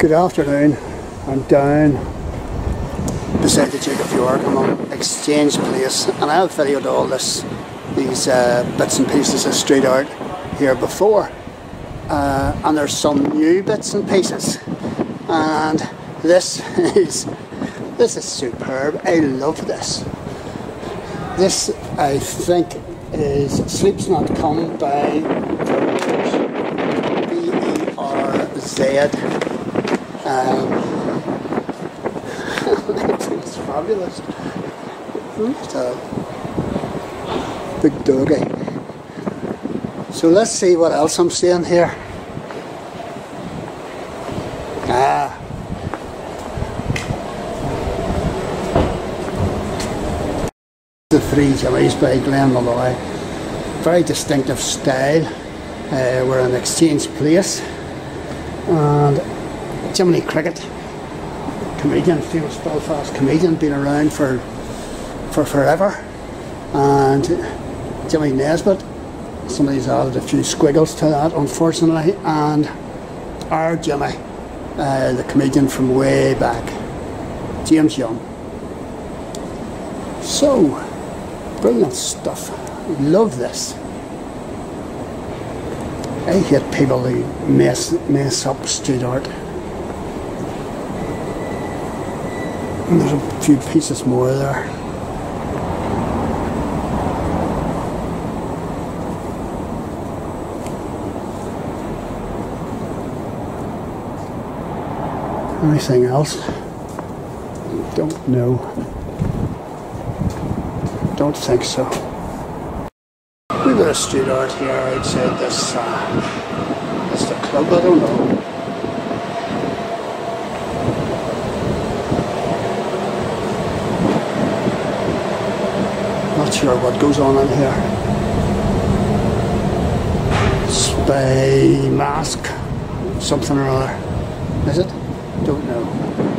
Good afternoon. I'm down beside the Duke of York. I'm on Exchange Place and I've videoed all this, these uh, bits and pieces of street art here before. Uh, and there's some new bits and pieces. And this is this is superb. I love this. This I think is Sleep's Not Come by V-E-R-Z. Um, it's fabulous. It's a big doggy. So let's see what else I'm seeing here. Ah. The Three Jimmys by Glen Molloy. Very distinctive style. Uh, we're in Exchange Place. And Jimmy Cricket, comedian, famous Belfast comedian, been around for for forever. And Jimmy Nesbitt, somebody's added a few squiggles to that, unfortunately. And our Jimmy, uh, the comedian from way back, James Young. So, brilliant stuff. Love this. I hate people who mess mess up street art. There's a few pieces more there. Anything else? Don't know. Don't think so. We've got a street art here outside this, uh, this the club, I don't know. Sure what goes on in here. Spy mask, something or other. Is it? Don't know.